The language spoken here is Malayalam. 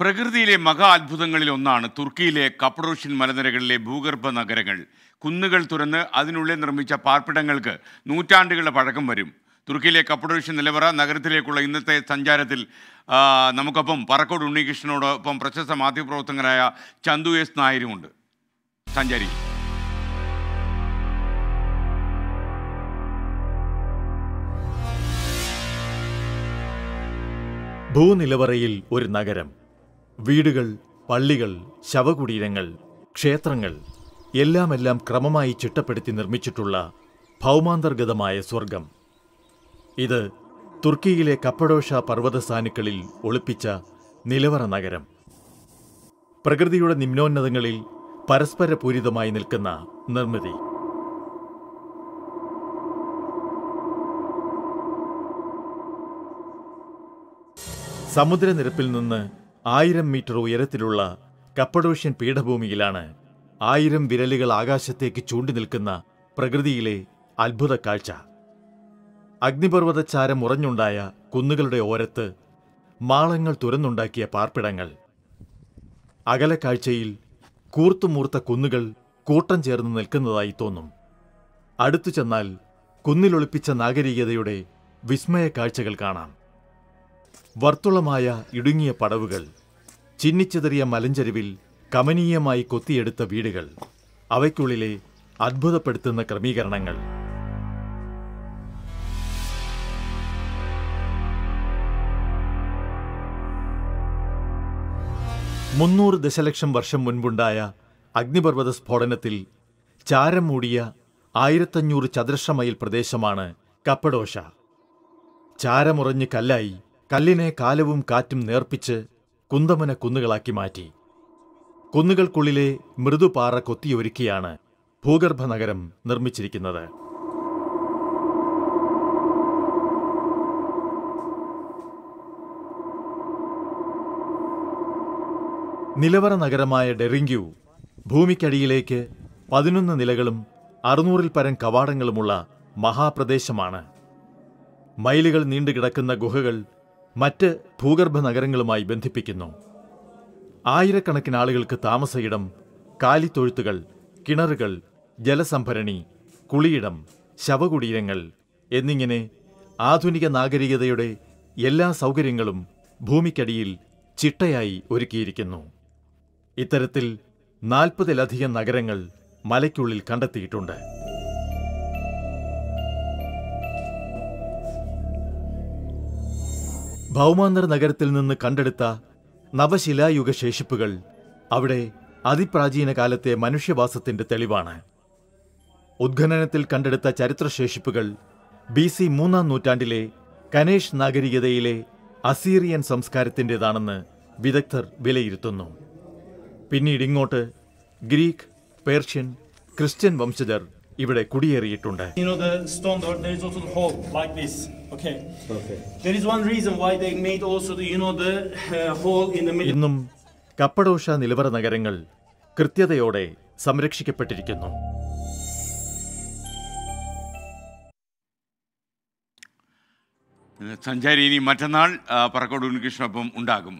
പ്രകൃതിയിലെ മഹാ അത്ഭുതങ്ങളിൽ ഒന്നാണ് തുർക്കിയിലെ കപ്പഡോഷ്യൻ മലനിരകളിലെ ഭൂഗർഭ നഗരങ്ങൾ. കുന്നുകൾ തുറന്ന് അതിനുള്ളിൽ നിർമ്മിച്ച പാർപ്പിടങ്ങൾക്ക് നൂറ്റാണ്ടുകളുടെ പഴക്കം വരും. തുർക്കിയിലെ കപ്പഡോഷ്യൻ നിലവറ നഗരത്തിലേക്കുള്ള ഇന്നത്തെ സഞ്ചാരത്തിൽ നമുക്കൊപ്പം പറക്കോട് ഉണ്ണികൃഷ്ണനോടൊപ്പം പ്രശസ്ത മാധ്യമപ്രവർത്തകനായ ചന്തു എസ് നായരുമുണ്ട്. സഞ്ചാരി. ഭൂനിലവറയിൽ ഒരു നഗരം. വീടുകൾ പള്ളികൾ ശവകുടീരങ്ങൾ ക്ഷേത്രങ്ങൾ എല്ലാമെല്ലാം ക്രമമായി ചിട്ടപ്പെടുത്തി നിർമ്മിച്ചിട്ടുള്ള ഭൗമാന്തർഗതമായ സ്വർഗം ഇത് തുർക്കിയിലെ കപ്പഡോഷ പർവതസാനുക്കളിൽ ഒളിപ്പിച്ച നിലവറ നഗരം. പ്രകൃതിയുടെ നിമ്നോന്നതങ്ങളിൽ പരസ്പരപൂരിതമായി നിൽക്കുന്ന നിർമ്മിതി. സമുദ്രനിരപ്പിൽ നിന്ന് ആയിരം മീറ്റർ ഉയരത്തിലുള്ള കപ്പഡോഷ്യൻ പീഠഭൂമിയിലാണ് ആയിരം വിരലുകൾ ആകാശത്തേക്ക് ചൂണ്ടി നിൽക്കുന്ന പ്രകൃതിയിലെ അത്ഭുത കാഴ്ച. അഗ്നിപർവതച്ചാരം ഉറഞ്ഞുണ്ടായ കുന്നുകളുടെ ഓരത്ത് മാളങ്ങൾ തുരന്നുണ്ടാക്കിയ പാർപ്പിടങ്ങൾ. അകല കാഴ്ചയിൽ കൂർത്തുമൂർത്ത കുന്നുകൾ കൂട്ടം ചേർന്ന് നിൽക്കുന്നതായി തോന്നും. അടുത്തു ചെന്നാൽ കുന്നിലൊളിപ്പിച്ച നാഗരികതയുടെ വിസ്മയ കാഴ്ചകൾ കാണാം. വർത്തുളമായ ഇടുങ്ങിയ പടവുകൾ ചിന്നിച്ചെതറിയ മലഞ്ചരിവിൽ കമനീയമായി കൊത്തിയെടുത്ത വീടുകൾ അവയ്ക്കുള്ളിലെ അത്ഭുതപ്പെടുത്തുന്ന ക്രമീകരണങ്ങൾ. മുന്നൂറ് ദശലക്ഷം വർഷം മുൻപുണ്ടായ അഗ്നിപർവത സ്ഫോടനത്തിൽ ചാരം മൂടിയ ആയിരത്തഞ്ഞൂറ് ചതുരശ്ര മൈൽ പ്രദേശമാണ് കപ്പഡോഷ. ചാരമുറഞ്ഞ് കല്ലായി കല്ലിനെ കാലവും കാറ്റും നേർപ്പിച്ച് കുന്തമന കുന്നുകളാക്കി മാറ്റി. കുന്നുകൾക്കുള്ളിലെ മൃദുപാറ കൊത്തിയൊരുക്കിയാണ് ഭൂഗർഭ നഗരം നിർമ്മിച്ചിരിക്കുന്നത്. നിലവറ നഗരമായ ഡെറിങ്ക്യൂ ഭൂമിക്കടിയിലേക്ക് പതിനൊന്ന് നിലകളും അറുന്നൂറിൽ പരം കവാടങ്ങളുമുള്ള മഹാപ്രദേശമാണ്. മൈലുകൾ നീണ്ടുകിടക്കുന്ന ഗുഹകൾ മറ്റ് ഭൂഗർഭ നഗരങ്ങളുമായി ബന്ധിപ്പിക്കുന്നു. ആയിരക്കണക്കിന് ആളുകൾക്ക് താമസയിടം കാലിത്തൊഴുത്തുകൾ കിണറുകൾ ജലസംഭരണി കുളിയിടം ശവകുടീരങ്ങൾ എന്നിങ്ങനെ ആധുനിക നാഗരികതയുടെ എല്ലാ സൗകര്യങ്ങളും ഭൂമിക്കടിയിൽ ചിട്ടയായി ഒരുക്കിയിരിക്കുന്നു. ഇത്തരത്തിൽ നാൽപ്പതിലധികം നഗരങ്ങൾ മലയ്ക്കുള്ളിൽ കണ്ടെത്തിയിട്ടുണ്ട്. ഭൗമാന്തർ നഗരത്തിൽ നിന്ന് കണ്ടെടുത്ത നവശിലായുഗ ശേഷിപ്പുകൾ അവിടെ അതിപ്രാചീന കാലത്തെ മനുഷ്യവാസത്തിന്റെ തെളിവാണ്. ഉദ്ഖനനത്തിൽ കണ്ടെടുത്ത ചരിത്രശേഷിപ്പുകൾ ബി സി മൂന്നാം നൂറ്റാണ്ടിലെ കനേഷ് നാഗരികതയിലെ അസീറിയൻ സംസ്കാരത്തിന്റെതാണെന്ന് വിദഗ്ധർ വിലയിരുത്തുന്നു. പിന്നീട് ഇങ്ങോട്ട് ഗ്രീക്ക് പേർഷ്യൻ ക്രിസ്ത്യൻ വംശജർ ഇവിടെ കുടിയേറിയിട്ടുണ്ട് You know the stone door, there is also the hole like this. Okay. Okay. There is one reason why they made also the you know the uh, hole in the middle. ഇന്നും കപ്പഡോഷ നിലവറ നഗരങ്ങൾ കൃത്യതയോടെ സംരക്ഷിക്കപ്പെട്ടിരിക്കുന്നു സഞ്ചാരി ഇനി മറ്റന്നാൾ പറക്കോട് ഉണ്ണികൃഷ്ണനൊപ്പം ഉണ്ടാകും